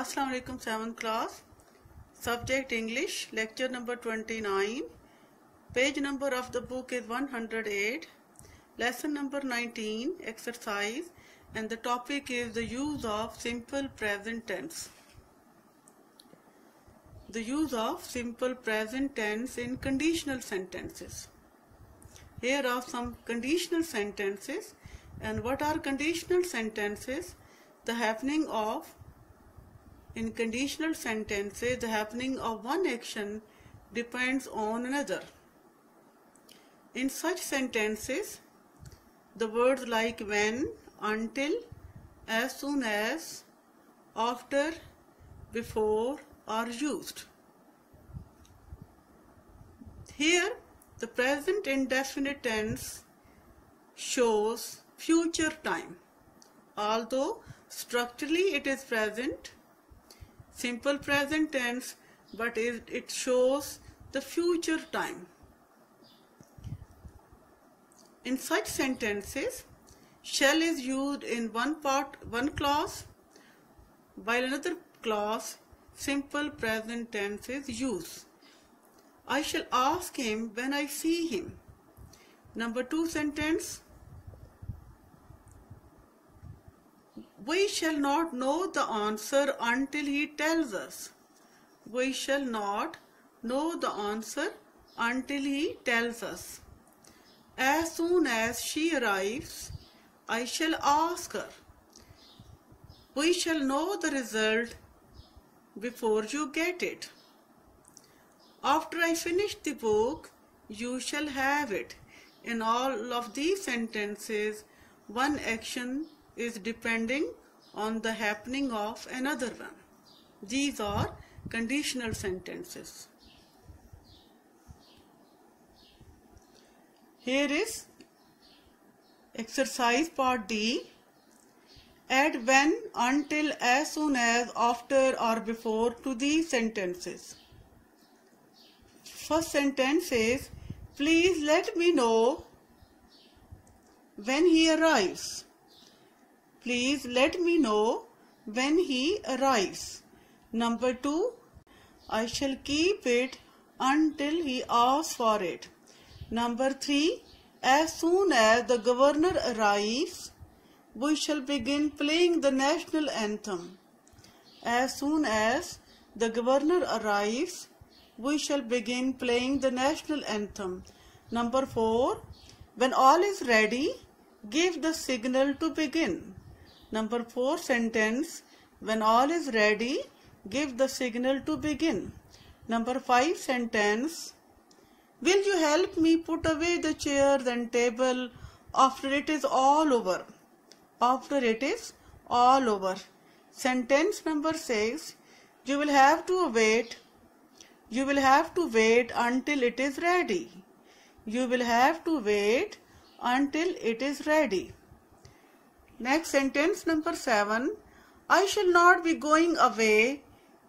Alaikum 7th class. Subject English lecture number 29 page number of the book is 108 lesson number 19 exercise. And the topic is the use of simple present tense. The use of simple present tense in conditional sentences. Here are some conditional sentences. And what are conditional sentences? The happening of in conditional sentences, the happening of one action depends on another. In such sentences, the words like when, until, as soon as, after, before are used. Here, the present indefinite tense shows future time. Although structurally it is present, simple present tense but it, shows the future time. In such sentences, shall is used in one part, one clause, while another clause, simple present tense is used. I shall ask him when I see him. Number two sentence, We shall not know the answer until he tells us. We shall not know the answer until he tells us. As soon as she arrives, I shall ask her. We shall know the result before you get it. After I finish the book, you shall have it. In all of these sentences, one action is depending on the happening of another one. These are conditional sentences. Here is exercise part D. Add when, until, as soon as, after or before to these sentences. First sentence is, please let me know when he arrives. Please let me know when he arrives. Number two, I shall keep it until he asks for it. Number three, as soon as the governor arrives, we shall begin playing the national anthem. As soon as the governor arrives, we shall begin playing the national anthem. Number four, when all is ready, give the signal to begin. Number 4 sentence When all is ready, give the signal to begin. Number 5 sentence Will you help me put away the chairs and table after it is all over? After it is all over. Sentence number 6 You will have to wait. You will have to wait until it is ready. You will have to wait until it is ready. Next sentence number 7. I shall not be going away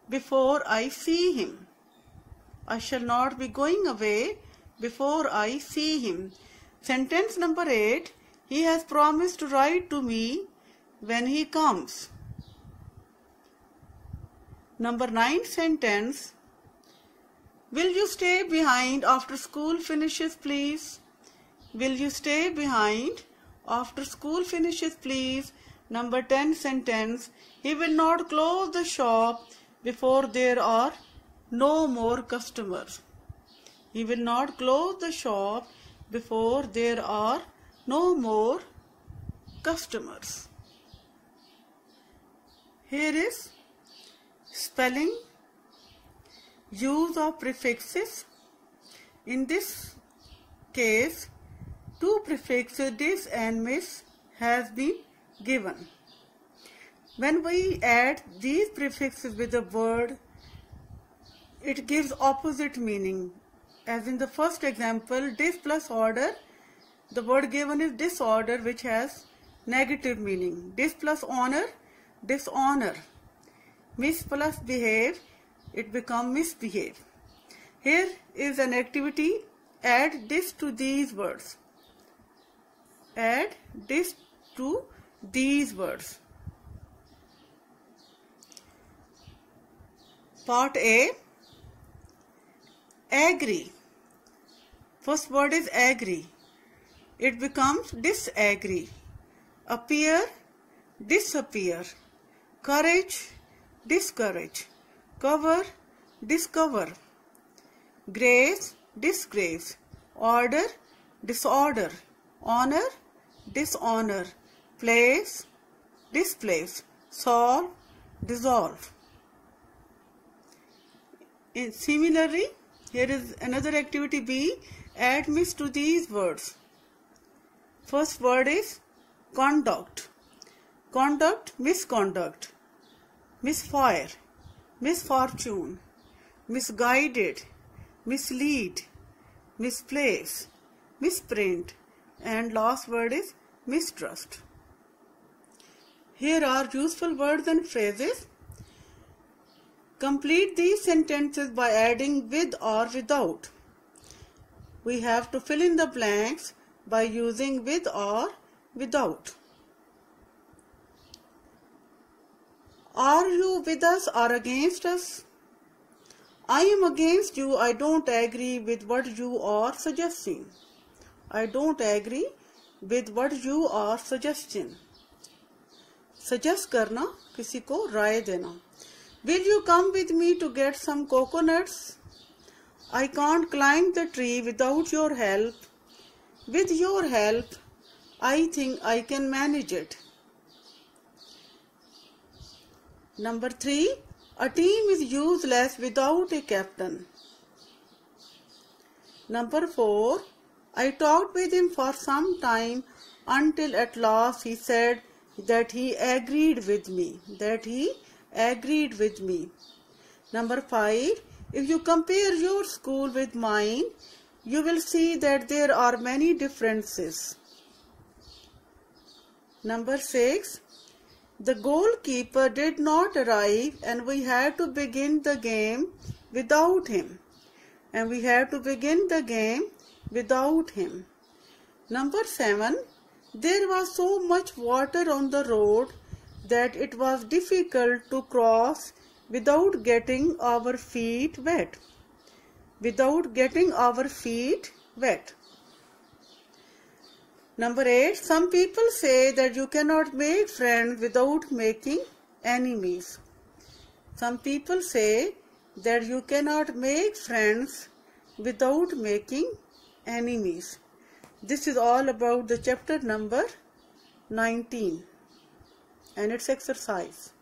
before I see him. I shall not be going away before I see him. Sentence number 8. He has promised to write to me when he comes. Number 9 sentence. Will you stay behind after school finishes please? Will you stay behind after school finishes, please. Number 10 sentence. He will not close the shop before there are no more customers. He will not close the shop before there are no more customers. Here is spelling, use of prefixes. In this case, two prefixes dis and mis has been given. When we add these prefixes with a word, it gives opposite meaning. As in the first example, dis plus order, the word given is disorder which has negative meaning. Dis plus honor, dishonor. Mis plus behave, it becomes misbehave. Here is an activity, add dis to these words add dis to these words. Part A Agree. First word is agree. It becomes disagree. Appear, disappear. Courage, discourage. Cover, discover. Grace, disgrace. Order, disorder. Honor, dishonor. Place, displace. Solve, dissolve. In Similarly, here is another activity B. Add mis to these words. First word is conduct. Conduct, misconduct. Misfire, misfortune, misguided, mislead, misplace, misprint, and last word is mistrust. Here are useful words and phrases Complete these sentences by adding with or without. We have to fill in the blanks by using with or without. Are you with us or against us? I am against you. I don't agree with what you are suggesting. I don't agree with what you are suggesting. Suggest करना किसी को राय देना Will you come with me to get some coconuts? I can't climb the tree without your help. With your help, I think I can manage it. Number three, a team is useless without a captain. Number four, I talked with him for some time until at last he said that he agreed with me, that he agreed with me. Number five, if you compare your school with mine, you will see that there are many differences. Number six, the goalkeeper did not arrive and we had to begin the game without him. And we had to begin the game without him. Number seven, there was so much water on the road that it was difficult to cross without getting our feet wet. Without getting our feet wet. Number 8. Some people say that you cannot make friends without making enemies. Some people say that you cannot make friends without making enemies. This is all about the chapter number 19 and its exercise.